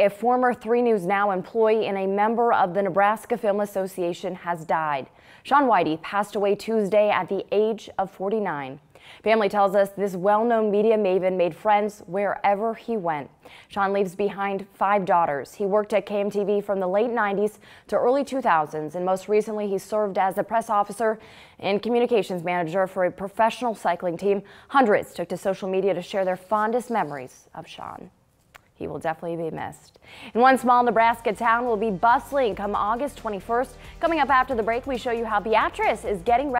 A former 3 News Now employee and a member of the Nebraska Film Association has died. Sean Weide passed away Tuesday at the age of 49. Family tells us this well-known media maven made friends wherever he went. Sean leaves behind five daughters. He worked at KMTV from the late 90s to early 2000s, and most recently he served as a press officer and communications manager for a professional cycling team. Hundreds took to social media to share their fondest memories of Sean. He will definitely be missed. And one small Nebraska town will be bustling come August 21st. Coming up after the break, we show you how Beatrice is getting ready.